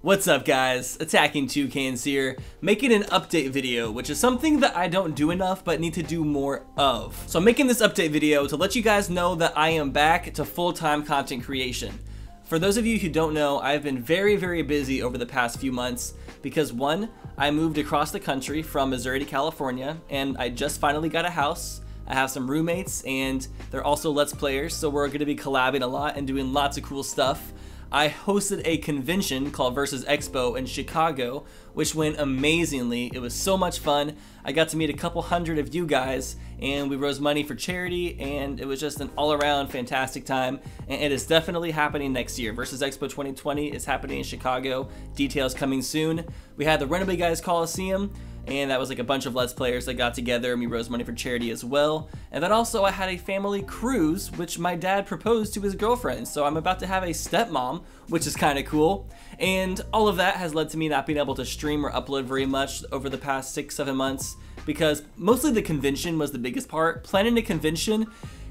What's up guys, Attacking Tucans here, making an update video, which is something that I don't do enough but need to do more of. So I'm making this update video to let you guys know that I am back to full-time content creation. For those of you who don't know, I've been very, very busy over the past few months because one, I moved across the country from Missouri to California and I just finally got a house. I have some roommates and they're also Let's Players, so we're going to be collabing a lot and doing lots of cool stuff. I hosted a convention called Versus Expo in Chicago, which went amazingly. It was so much fun. I got to meet a couple hundred of you guys, and we raised money for charity, and it was just an all-around fantastic time. And it is definitely happening next year. Versus Expo 2020 is happening in Chicago. Details coming soon. We had the Runaway Guys Colosseum and that was like a bunch of Let's Players that got together and we raised money for charity as well. And then also I had a family cruise, which my dad proposed to his girlfriend, so I'm about to have a stepmom, which is kind of cool. And all of that has led to me not being able to stream or upload very much over the past six, seven months, because mostly the convention was the biggest part. Planning a convention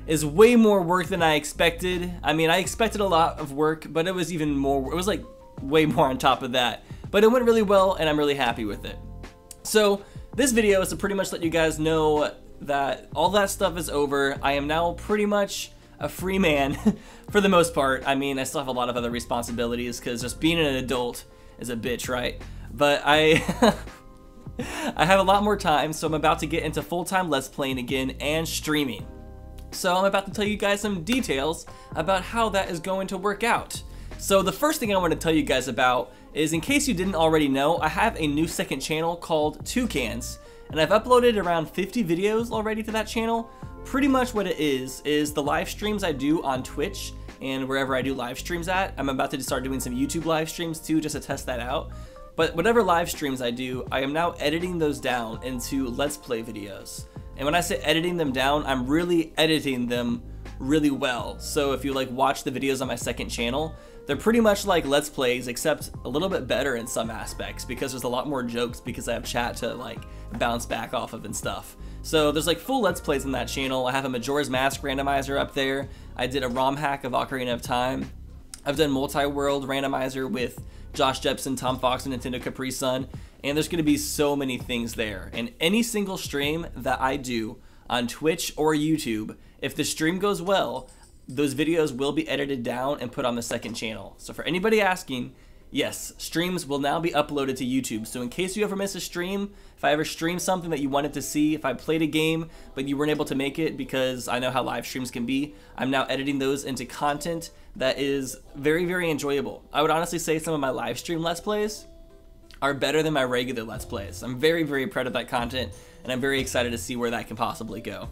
is way more work than I expected. I mean, I expected a lot of work, but it was even more, it was like way more on top of that. But it went really well and I'm really happy with it. So this video is to pretty much let you guys know that all that stuff is over. I am now pretty much a free man for the most part. I mean, I still have a lot of other responsibilities because just being an adult is a bitch, right? But I... I have a lot more time, so I'm about to get into full-time Let's Playing again and streaming. So I'm about to tell you guys some details about how that is going to work out. So the first thing I want to tell you guys about is in case you didn't already know, I have a new second channel called Twocans, and I've uploaded around 50 videos already to that channel. Pretty much what it is, is the live streams I do on Twitch and wherever I do live streams at. I'm about to start doing some YouTube live streams too, just to test that out. But whatever live streams I do, I am now editing those down into Let's Play videos. And when I say editing them down, I'm really editing them really well. So if you like watch the videos on my second channel, they're pretty much like Let's Plays, except a little bit better in some aspects because there's a lot more jokes because I have chat to like bounce back off of and stuff. So there's like full Let's Plays in that channel. I have a Majora's Mask randomizer up there. I did a ROM hack of Ocarina of Time. I've done multi-world randomizer with Josh Jepson, Tom Fox, and Nintendo Capri Sun. And there's going to be so many things there. And any single stream that I do on Twitch or YouTube, if the stream goes well, those videos will be edited down and put on the second channel. So for anybody asking, yes, streams will now be uploaded to YouTube. So in case you ever miss a stream, if I ever stream something that you wanted to see, if I played a game but you weren't able to make it because I know how live streams can be, I'm now editing those into content that is very, very enjoyable. I would honestly say some of my live stream Let's Plays are better than my regular Let's Plays. I'm very, very proud of that content and I'm very excited to see where that can possibly go.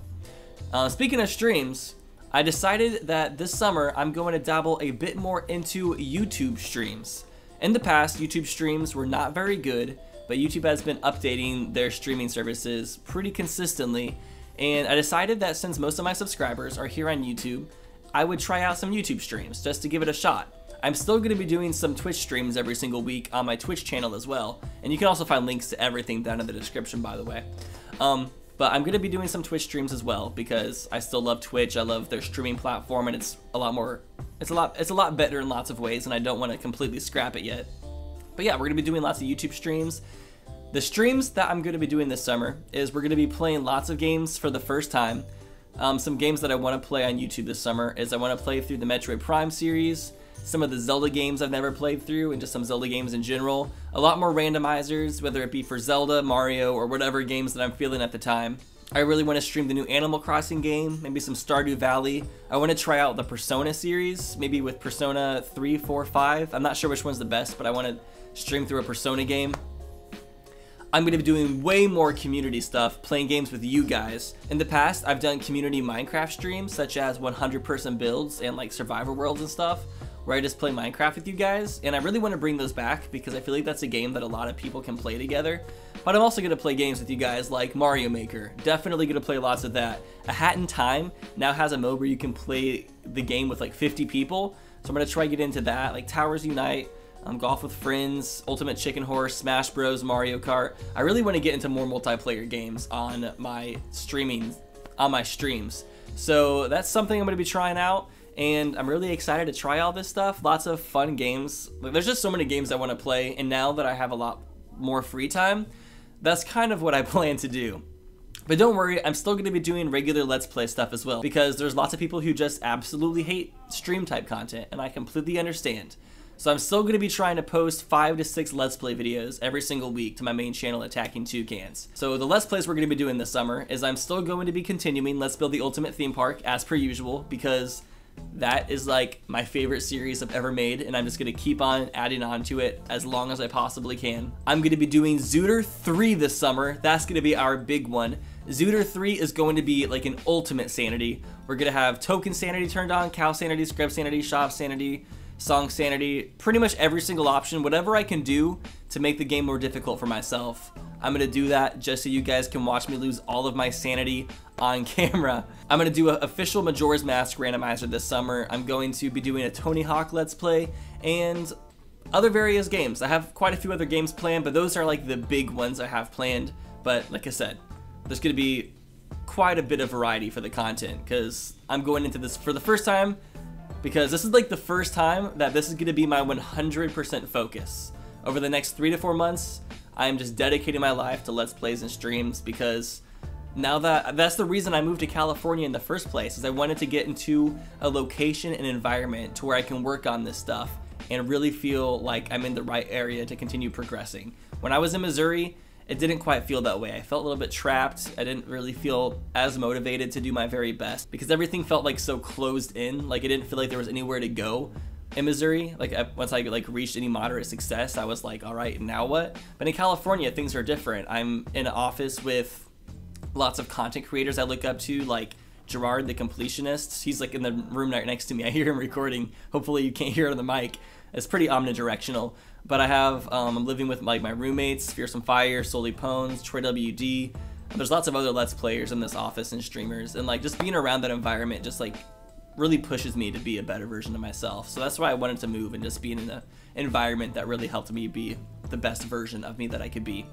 Uh, speaking of streams, I decided that this summer I'm going to dabble a bit more into YouTube streams. In the past, YouTube streams were not very good, but YouTube has been updating their streaming services pretty consistently, and I decided that since most of my subscribers are here on YouTube, I would try out some YouTube streams just to give it a shot. I'm still going to be doing some Twitch streams every single week on my Twitch channel as well, and you can also find links to everything down in the description by the way. Um, but I'm gonna be doing some Twitch streams as well because I still love Twitch. I love their streaming platform, and it's a lot more. It's a lot. It's a lot better in lots of ways, and I don't want to completely scrap it yet. But yeah, we're gonna be doing lots of YouTube streams. The streams that I'm gonna be doing this summer is we're gonna be playing lots of games for the first time. Um, some games that I want to play on YouTube this summer is I want to play through the Metroid Prime series some of the Zelda games I've never played through, and just some Zelda games in general. A lot more randomizers, whether it be for Zelda, Mario, or whatever games that I'm feeling at the time. I really want to stream the new Animal Crossing game, maybe some Stardew Valley. I want to try out the Persona series, maybe with Persona 3, 4, 5. I'm not sure which one's the best, but I want to stream through a Persona game. I'm going to be doing way more community stuff, playing games with you guys. In the past, I've done community Minecraft streams, such as 100 person builds and like Survivor Worlds and stuff where I just play Minecraft with you guys, and I really want to bring those back because I feel like that's a game that a lot of people can play together. But I'm also going to play games with you guys like Mario Maker. Definitely going to play lots of that. A Hat in Time now has a mode where you can play the game with like 50 people, so I'm going to try to get into that, like Towers Unite, um, Golf with Friends, Ultimate Chicken Horse, Smash Bros, Mario Kart. I really want to get into more multiplayer games on my streaming, on my streams. So that's something I'm going to be trying out and I'm really excited to try all this stuff. Lots of fun games. Like, there's just so many games I want to play, and now that I have a lot more free time, that's kind of what I plan to do. But don't worry, I'm still going to be doing regular Let's Play stuff as well, because there's lots of people who just absolutely hate stream type content, and I completely understand. So I'm still going to be trying to post 5 to 6 Let's Play videos every single week to my main channel, Attacking Tucans. So the Let's Plays we're going to be doing this summer is I'm still going to be continuing Let's Build the Ultimate Theme Park as per usual, because that is like my favorite series I've ever made, and I'm just gonna keep on adding on to it as long as I possibly can. I'm gonna be doing ZOOTR 3 this summer. That's gonna be our big one. ZOOTR 3 is going to be like an ultimate sanity. We're gonna have token sanity turned on, cow sanity, scrub sanity, shop sanity, song sanity, pretty much every single option, whatever I can do to make the game more difficult for myself. I'm gonna do that just so you guys can watch me lose all of my sanity on camera. I'm gonna do an official Majora's Mask randomizer this summer. I'm going to be doing a Tony Hawk Let's Play and other various games. I have quite a few other games planned, but those are like the big ones I have planned. But like I said, there's gonna be quite a bit of variety for the content because I'm going into this for the first time because this is like the first time that this is gonna be my 100% focus. Over the next three to four months, I am just dedicating my life to Let's Plays and streams because now that that's the reason I moved to California in the first place is I wanted to get into a location and environment to where I can work on this stuff and really feel like I'm in the right area to continue progressing. When I was in Missouri, it didn't quite feel that way. I felt a little bit trapped. I didn't really feel as motivated to do my very best because everything felt like so closed in. Like it didn't feel like there was anywhere to go in Missouri. Like I, once I like reached any moderate success, I was like, all right, now what? But in California, things are different. I'm in an office with lots of content creators I look up to, like Jirard the completionist. He's like in the room right next to me. I hear him recording. Hopefully you can't hear it on the mic. It's pretty omnidirectional. But I have um, I'm living with like my roommates, Fearsome Fire, SullyPwnz, Troy WD. There's lots of other Let's Players in this office and streamers, and like just being around that environment just like really pushes me to be a better version of myself. So that's why I wanted to move and just be in an environment that really helped me be the best version of me that I could be.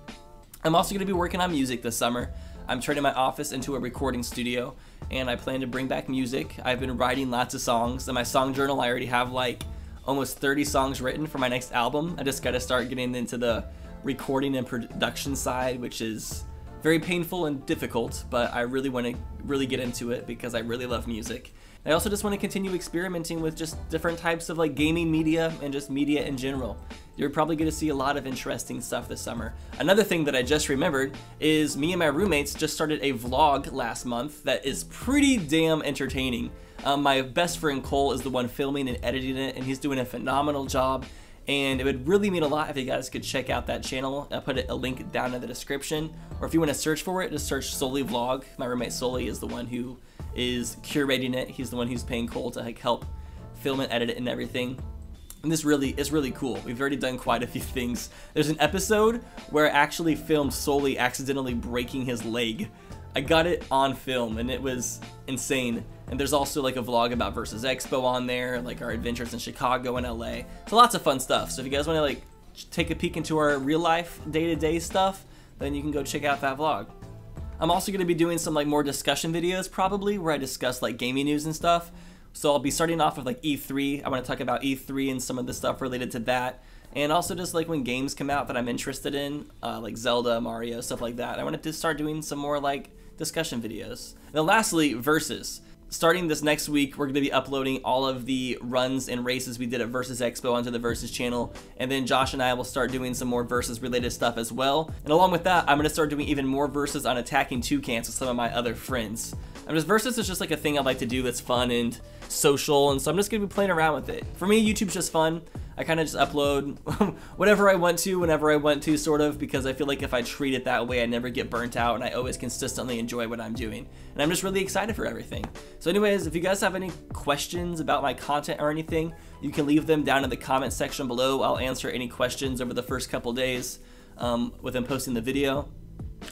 I'm also going to be working on music this summer. I'm turning my office into a recording studio and I plan to bring back music. I've been writing lots of songs. In my song journal, I already have like almost 30 songs written for my next album. I just got to start getting into the recording and production side, which is very painful and difficult, but I really want to really get into it because I really love music. I also just want to continue experimenting with just different types of like gaming media and just media in general. You're probably going to see a lot of interesting stuff this summer. Another thing that I just remembered is me and my roommates just started a vlog last month that is pretty damn entertaining. Um, my best friend Cole is the one filming and editing it, and he's doing a phenomenal job. And it would really mean a lot if you guys could check out that channel. I'll put a link down in the description. Or if you want to search for it, just search Sully Vlog. My roommate Sully is the one who is curating it. He's the one who's paying Cole to like help film and edit it and everything. And this really is really cool. We've already done quite a few things. There's an episode where I actually filmed Sully accidentally breaking his leg. I got it on film and it was insane. And there's also like a vlog about Versus Expo on there, like our adventures in Chicago and LA. So lots of fun stuff. So if you guys want to like take a peek into our real life day-to-day -day stuff, then you can go check out that vlog. I'm also going to be doing some like more discussion videos probably where I discuss like gaming news and stuff. So I'll be starting off with like E3. I want to talk about E3 and some of the stuff related to that. And also just like when games come out that I'm interested in, uh, like Zelda, Mario, stuff like that. I wanted to start doing some more like discussion videos. And then lastly, Versus starting this next week, we're going to be uploading all of the runs and races we did at Versus Expo onto the Versus channel. And then Josh and I will start doing some more Versus related stuff as well. And along with that, I'm going to start doing even more Versus on attacking Tucans with some of my other friends. I'm just Versus is just like a thing I like to do that's fun and social, and so I'm just to be playing around with it. For me, YouTube's just fun. I kind of just upload whatever I want to, whenever I want to, sort of, because I feel like if I treat it that way, I never get burnt out, and I always consistently enjoy what I'm doing. And I'm just really excited for everything. So anyways, if you guys have any questions about my content or anything, you can leave them down in the comment section below. I'll answer any questions over the first couple days um, within posting the video.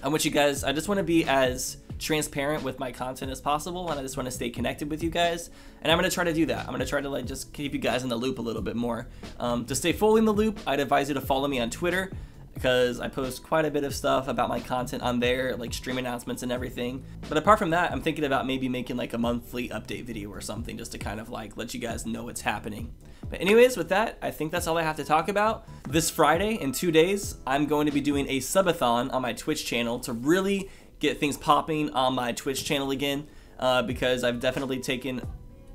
I want you guys, I just want to be as transparent with my content as possible and I just want to stay connected with you guys and I'm going to try to do that. I'm going to try to like just keep you guys in the loop a little bit more. Um, to stay fully in the loop, I'd advise you to follow me on Twitter because I post quite a bit of stuff about my content on there, like stream announcements and everything. But apart from that, I'm thinking about maybe making like a monthly update video or something just to kind of like let you guys know what's happening. But anyways, with that, I think that's all I have to talk about. This Friday, in two days, I'm going to be doing a subathon on my Twitch channel to really get things popping on my Twitch channel again uh, because I've definitely taken,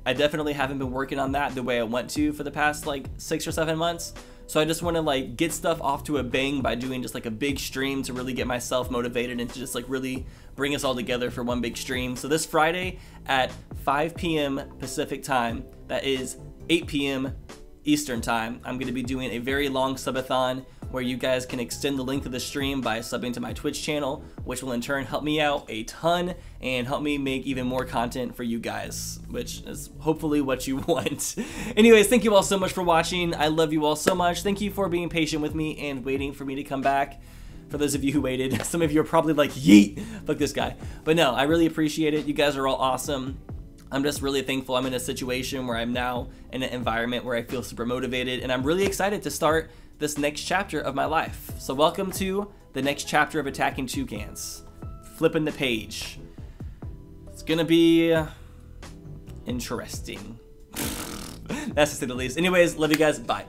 I definitely haven't been working on that the way I want to for the past like six or seven months. So I just want to like get stuff off to a bang by doing just like a big stream to really get myself motivated and to just like really bring us all together for one big stream. So this Friday at 5 p.m. Pacific time, that is 8 p.m. Eastern time, I'm going to be doing a very long subathon where you guys can extend the length of the stream by subbing to my Twitch channel, which will in turn help me out a ton and help me make even more content for you guys, which is hopefully what you want. Anyways, thank you all so much for watching. I love you all so much. Thank you for being patient with me and waiting for me to come back. For those of you who waited, some of you are probably like, yeet, fuck this guy. But no, I really appreciate it. You guys are all awesome. I'm just really thankful I'm in a situation where I'm now in an environment where I feel super motivated and I'm really excited to start this next chapter of my life. So welcome to the next chapter of Attacking Tucans. Flipping the page. It's gonna be interesting. That's to say the least. Anyways, love you guys. Bye.